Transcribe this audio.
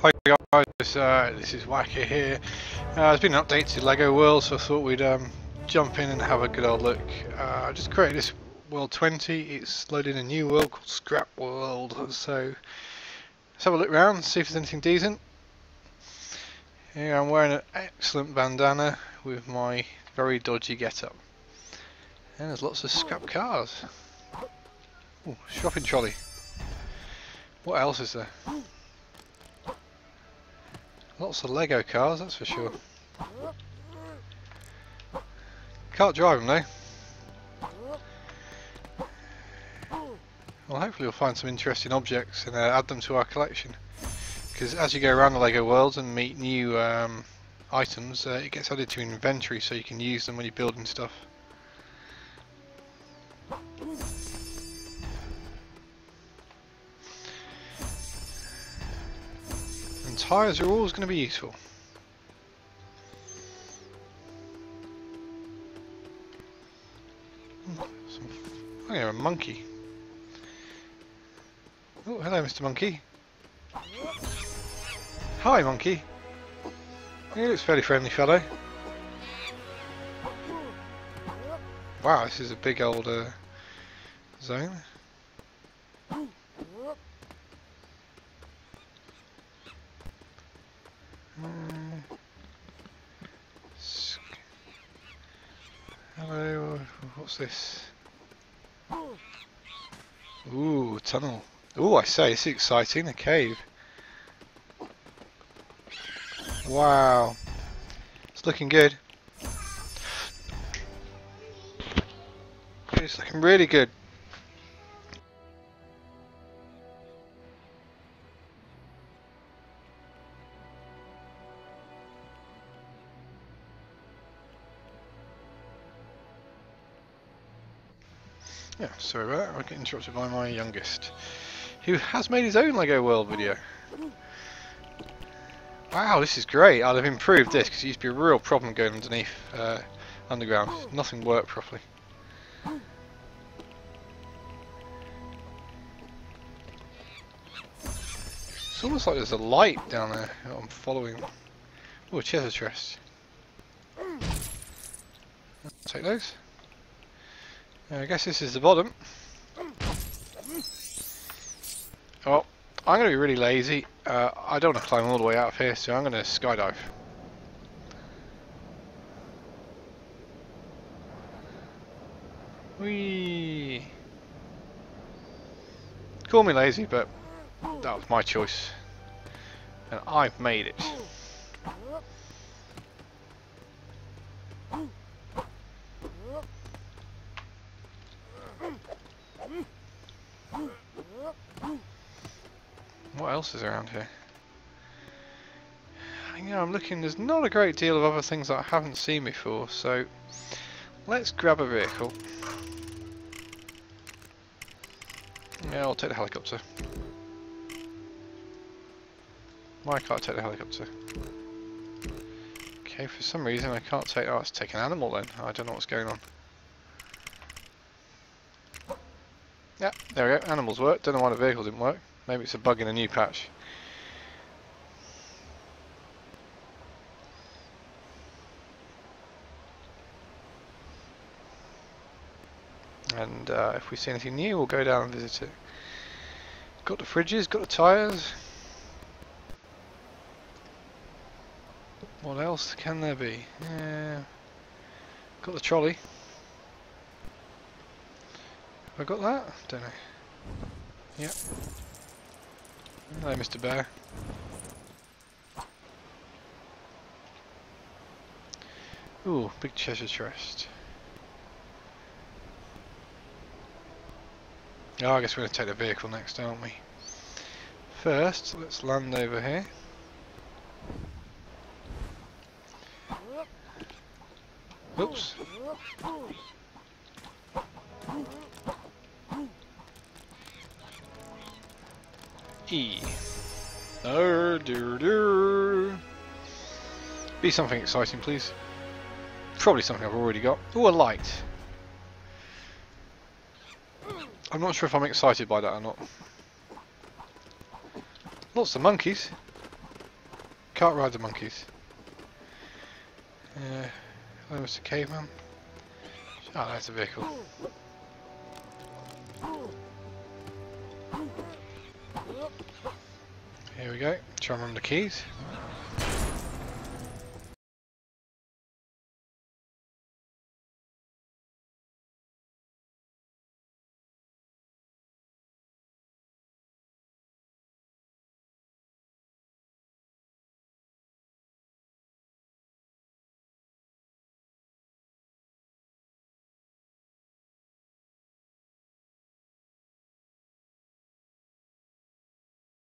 Hi guys, uh, this is Wakka here. Uh, there's been an update to LEGO World, so I thought we'd um, jump in and have a good old look. Uh, I just created this World 20, it's loaded a new world called Scrap World, so let's have a look around, see if there's anything decent. Here I'm wearing an excellent bandana with my very dodgy getup. And there's lots of scrap cars. Ooh, shopping trolley. What else is there? Lots of Lego cars, that's for sure. Can't drive them though. Well, hopefully we'll find some interesting objects and uh, add them to our collection. Because as you go around the Lego worlds and meet new um, items, uh, it gets added to inventory so you can use them when you're building stuff. And tyres are always going to be useful. Some, oh yeah, a monkey. Oh, hello Mr. Monkey. Hi Monkey. He looks fairly friendly fellow. Wow, this is a big old uh, zone. Hello, what's this? Ooh, tunnel. Ooh, I say, is exciting, a cave. Wow. It's looking good. It's looking really good. Yeah, sorry about that. I get interrupted by my youngest, who has made his own Lego World video. Wow, this is great. I'd have improved this because it used to be a real problem going underneath, uh, underground. Nothing worked properly. It's almost like there's a light down there I'm following. Oh, a treasure chest. Take those. I guess this is the bottom. Oh, I'm going to be really lazy. Uh, I don't want to climb all the way out of here, so I'm going to skydive. Whee! Call me lazy, but that was my choice. And I've made it. What else is around here? You know, I'm looking, there's not a great deal of other things that I haven't seen before, so let's grab a vehicle. Yeah, I'll take the helicopter. Why can't I take the helicopter? Okay, for some reason I can't take, oh, let's take an animal then. I don't know what's going on. Yeah, there we go, animals work. Don't know why the vehicle didn't work. Maybe it's a bug in a new patch. And uh, if we see anything new, we'll go down and visit it. Got the fridges, got the tyres. What else can there be? Yeah. Got the trolley. Have I got that? Don't know. Yep. Hello, Mr. Bear. Ooh, big treasure chest. Oh, I guess we're going to take the vehicle next, aren't we? First, let's land over here. Oops. E. Oh, dear, dear. Be something exciting, please. Probably something I've already got. Oh, a light. I'm not sure if I'm excited by that or not. Lots of monkeys. can't ride the monkeys. Uh, hello, Mr. Caveman. Oh, that's a vehicle. Here we go. Try and remember the keys.